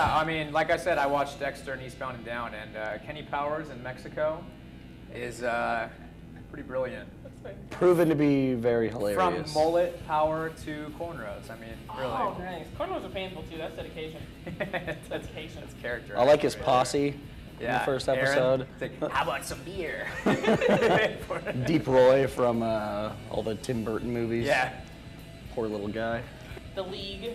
Yeah, I mean, like I said, I watched Dexter and Eastbound and Down, and uh, Kenny Powers in Mexico is uh, pretty brilliant. Proven to be very hilarious. From hilarious. mullet power to cornrows. I mean, really. Oh, nice. Cornrows are painful too. That's dedication. That's patience. It's character. I like his right posse there. in Yeah, the first Aaron, episode. it's like, How about some beer? Deep Roy from uh, all the Tim Burton movies. yeah. Poor little guy. The League,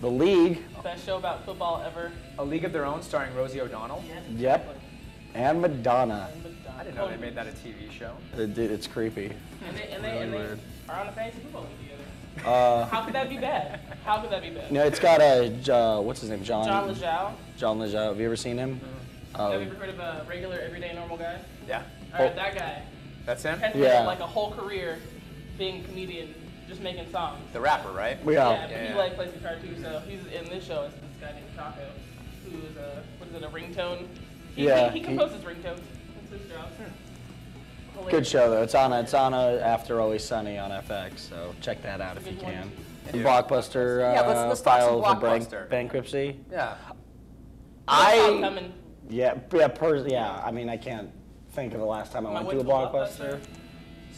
The League. best show about football ever. A League of Their Own starring Rosie O'Donnell. Yes, Yep. exactly. And Madonna. I didn't know they made that a TV show. It, it's creepy. And they, and they, Really and they weird. are on a fantasy football league together. Uh, How could that be bad? How could that be bad? no, it's got a uh, what's his name? John. John Lajoie. John Lajoie. Have you ever seen him? Have Uh, you ever heard of a regular, everyday, normal guy? Yeah. All right, that guy That's him? has Yeah. made like a whole career being a comedian, just making songs. The rapper, right? we Yeah, but Yeah, he yeah. like plays guitar too. So he's in this show. It's this guy named Taco, who is a what is it? A ringtone. He, Yeah, He, he he- composes ringtones. That's his job. Good show though. It's on. It's on a After Always Sunny on FX. So check that out if you one. can. Yeah. Blockbuster uh, Yeah, let's- let's talk some for bank- Blockbuster. bankruptcy. Yeah. I I coming. yeah yeah per, yeah. I mean I can't think of the last time I I went, went to a to a blockbuster. Blockbuster.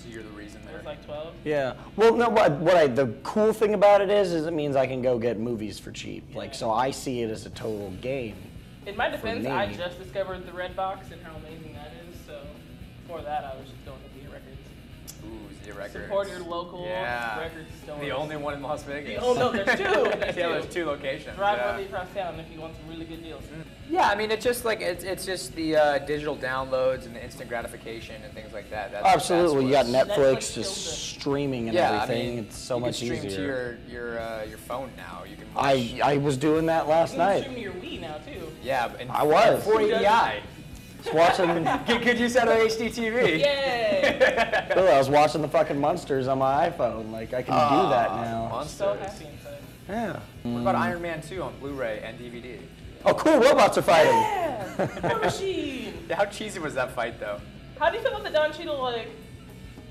So you're the reason I there. was like 12. Yeah. Well, no. What, what I the cool thing about it is, is it means I can go get movies for cheap. Like so, I see it as a total game. In my defense, I just discovered the Red Box and how amazing that is. So before that, I was just going to Zia Records. Ooh, Zia Records. Support your local yeah. record stores. The only one in Las Vegas. Oh no, there's two. There's yeah, two. there's two locations. Drive yeah. really across town if you want some really good deals. Yeah, I mean, it's just like it's, it's just the uh, digital downloads and the instant gratification and things like that. That's, Absolutely. You got Netflix, Netflix just kills streaming and Yeah, I everything. mean, it's so you much can stream easier. to your your uh, your phone now. You can. I I was doing that last You can night. stream to your Wii now too. yeah, and I was. 480i. Was watching. Could, could use that on HD TV. Yay! Bill, I was watching the fucking monsters on my iPhone. Like I can do ah, that now. Monsters. so happy. Yeah. Mm. What about Iron Man 2 on Blu-ray and DVD? Oh, cool! Robots are fighting. Yeah, War Machine. How cheesy was that fight though? How do you feel about the Don Cheadle like Do-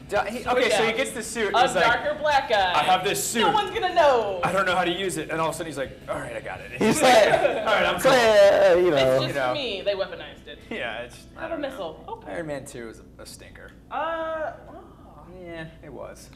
he- okay, so he gets the suit. a He's like, black guy? I have this suit. No one's gonna know. I don't know how to use it, and all of a sudden he's like, all right, I got it. He's like, all right, I'm it's cool. like, you It's know. just know. me. They weaponized it. Yeah, it's. I I have a don't know. missile. Okay. Iron Man 2 is a, a stinker. Uh. oh. Yeah, it was.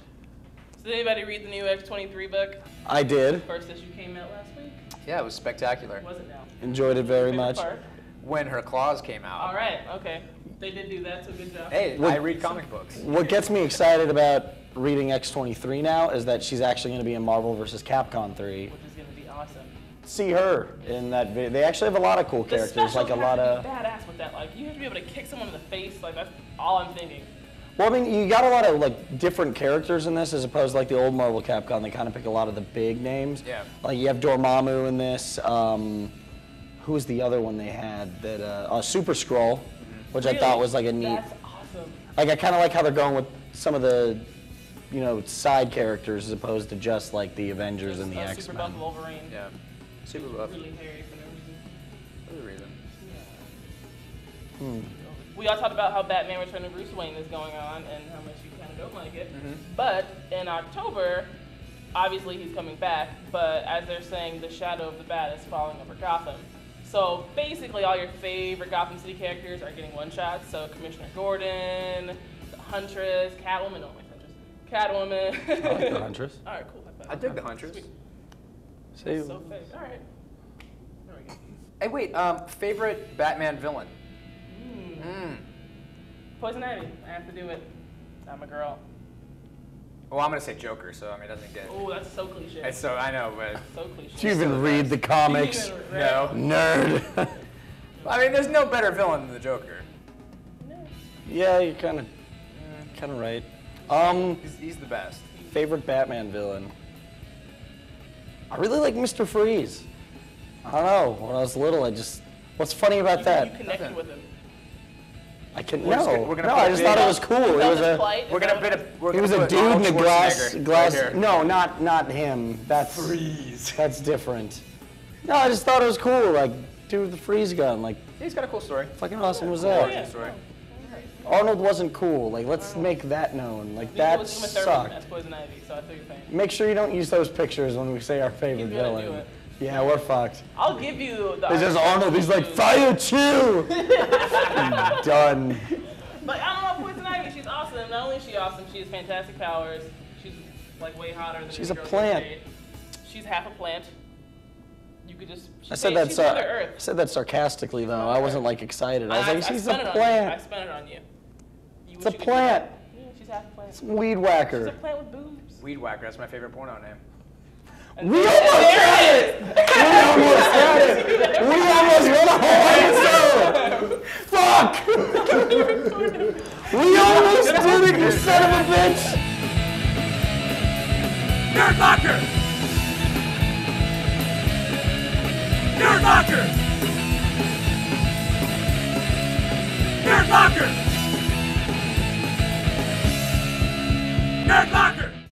So did anybody read the new X23 book? I did. First issue came out last week. Yeah, it was spectacular. Was it now? Enjoyed it very much. part? When her claws came out. All right. Okay. They did do that. So good job. Hey, What- I read comic books. What gets me excited about reading X23 now is that she's actually going to be in Marvel vs. Capcom 3. Which is gonna be awesome. See her in that video. They actually have a lot of cool The characters, specials like a have lot to of. be badass with that. Like you have to be able to kick someone in the face. Like that's all I'm thinking. Well, I mean, you got a lot of like different characters in this, as opposed to like the old Marvel Capcom. They kind of pick a lot of the big names. Yeah. Like you have Dormammu in this. Um, who was the other one they had? That uh, uh, Super-Skrull, which I thought was like a neat. That's awesome. Like I kind of like how they're going with some of the, you know, side characters as opposed to just like the Avengers and the a X super buff Wolverine. Yeah. Super buff. Really hairy for no reason. For the reason. We all talked about how Batman Return of Bruce Wayne is going on and how much you kind of don't like it. Mm-hmm. But in October, obviously he's coming back, but as they're saying, the shadow of the bat is falling over Gotham. So basically, all your favorite Gotham City characters are getting one shots. So Commissioner Gordon, the Huntress, Catwoman, oh my Huntress, Catwoman. I like the Huntress. All right, cool. I dig the Huntress. Sweet. See, So fake. All right. There we go. Hey, wait. Um, favorite Batman villain? Mm. Poison Ivy. I have to do it. I'm a girl. Well, I'm gonna say Joker, so I mean, it doesn't get. Oh, that's so cliche. It's so I know, but so cliche. do you even read the comics? Even- no. Nerd. I mean, there's no better villain than the Joker. yeah, you're kind of, kind of right. Um, He's, he's the best. favorite Batman villain. I really like Mr. Freeze. I don't know. When I was little, I just. What's funny about You, that? you connected Nothing. with him. I can We're no. gonna- we're gonna no, put I a just thought it was cool. It was a. plight? We're gonna what put a. We're He gonna was a dude in a glass glass. Right no, not not him. That's Freeze. that's different. No, I just thought it was cool. Like, dude with the freeze gun. Like, He's got a cool story. fucking awesome was Oh, that? yeah. Story. Arnold wasn't cool. Like, let's make that known. Like, Neither that was sucked. Poison Ivy, so I feel your pain. Make sure you don't use those pictures when we say our favorite He's gonna villain. Do it. Yeah, we're fucked. I'll give you the. It's just Arnold Arnold. He's like, fire two. Done. But I don't know, Poison Ivy, she's awesome. Not only is she awesome, she has fantastic powers. She's like way hotter than She's a plant. in the state. She's half a plant. You could just. I said that. she's Sar- Mother I said that sarcastically though. I wasn't like excited. I was I, like, I she's a plant. I spent it on you. you It's a you plant. that. Yeah, she's half a plant. It's a weed She's a whacker. plant with boobs. Weed Whacker, that's my favorite porno name. We almost got it it. We almost had it. We almost won